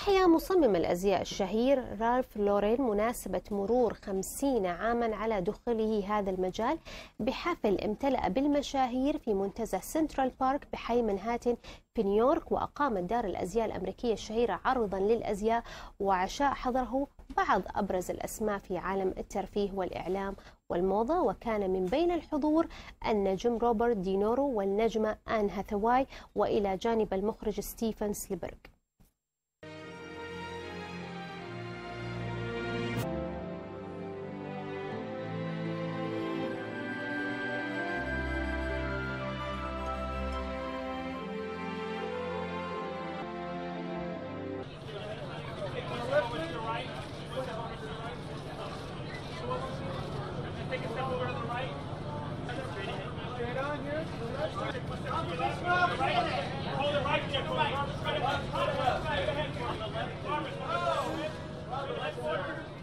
أحيا مصمم الأزياء الشهير رالف لورين مناسبة مرور خمسين عاما على دخوله هذا المجال بحفل امتلأ بالمشاهير في منتزه سنترال بارك بحي منهاتن في نيويورك وأقامت دار الأزياء الأمريكية الشهيرة عرضا للأزياء وعشاء حضره بعض أبرز الأسماء في عالم الترفيه والإعلام والموضة. وكان من بين الحضور النجم روبرت دينورو والنجمة آن هاثواي وإلى جانب المخرج ستيفن سليبرغ. Right.